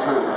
too.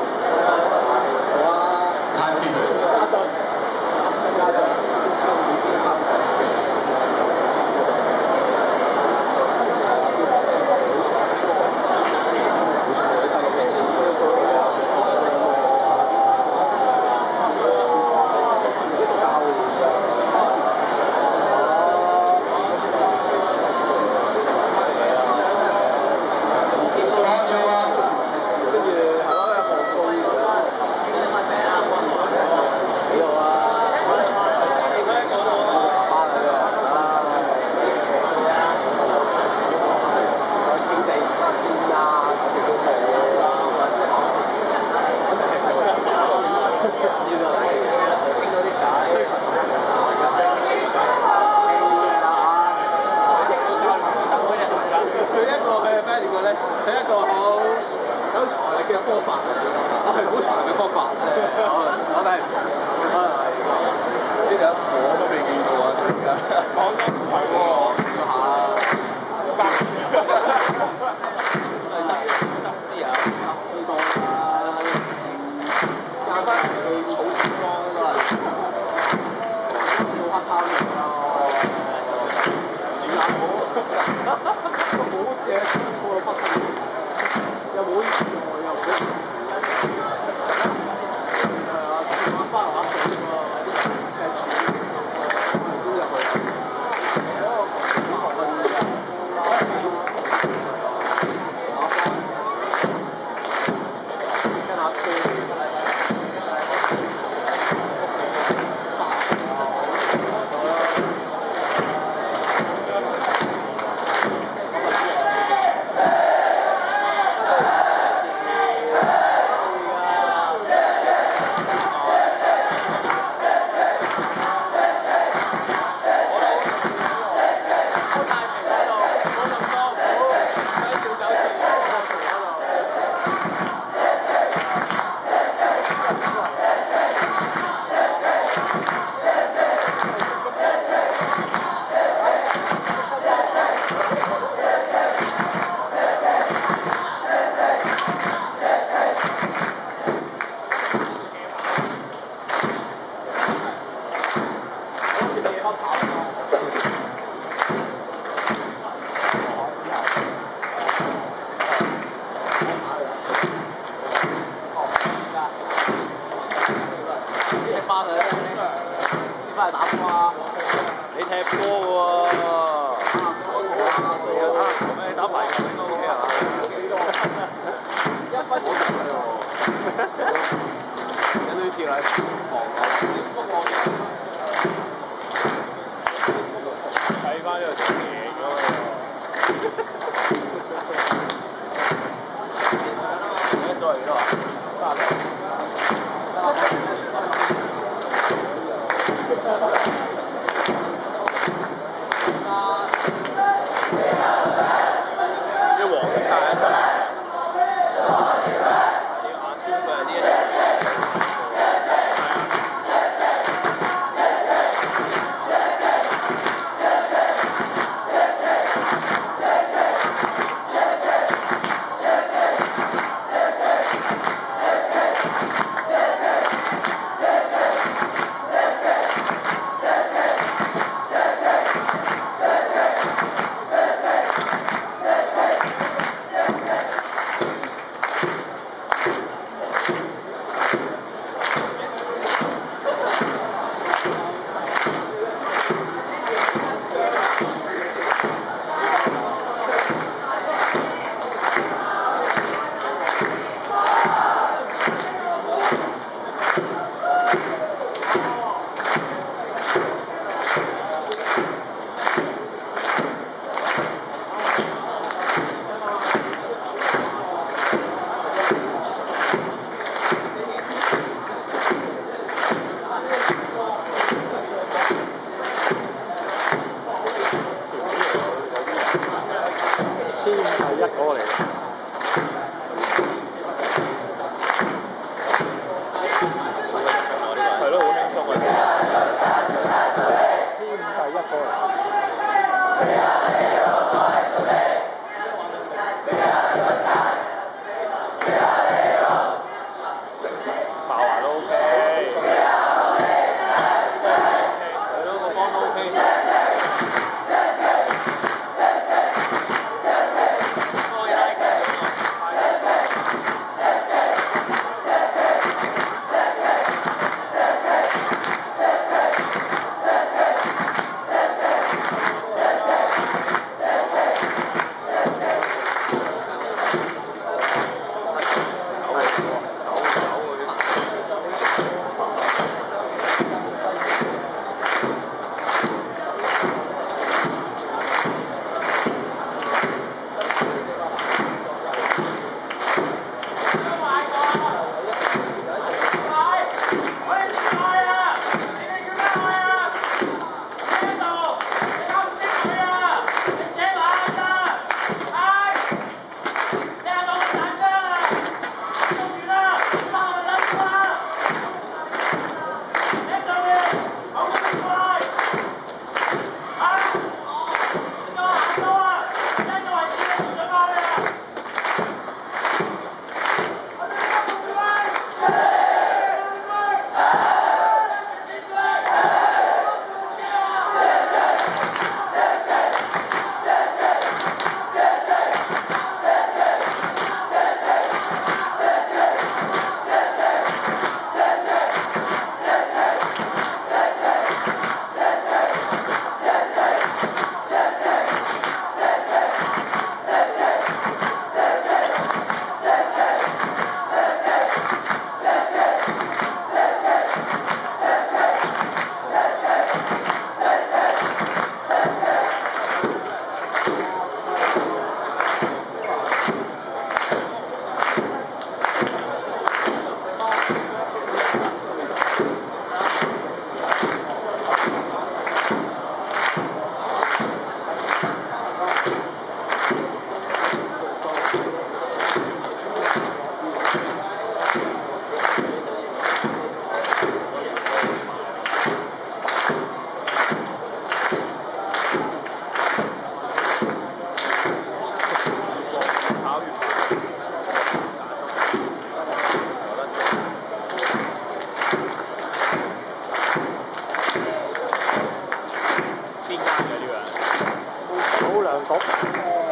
now.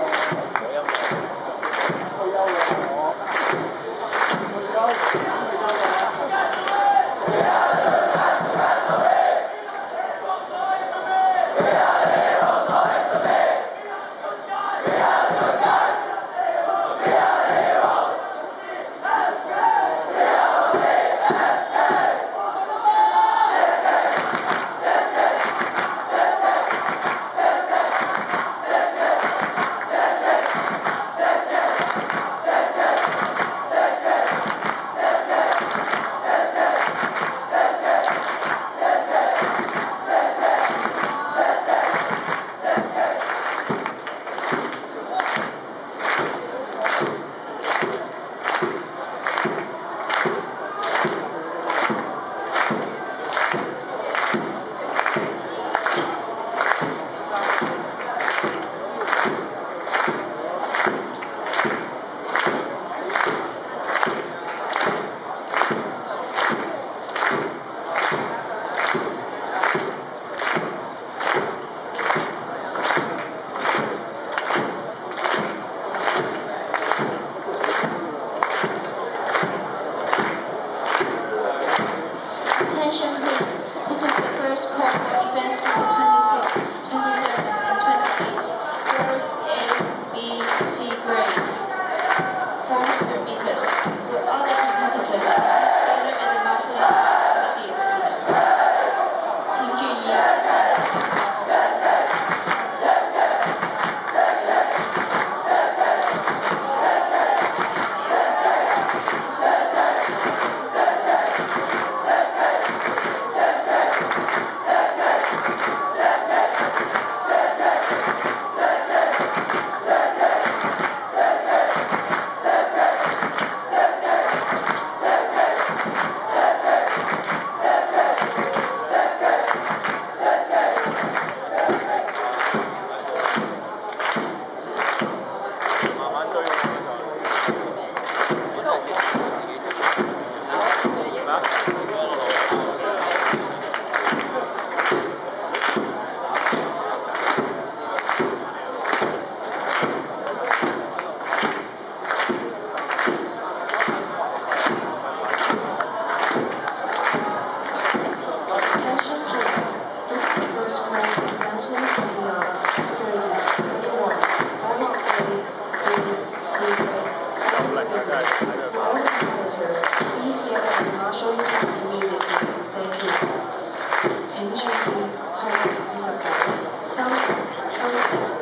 相同，相同。